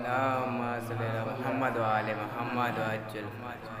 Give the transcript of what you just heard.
اللهم صل على محمد وعلى محمد وعجل محمد.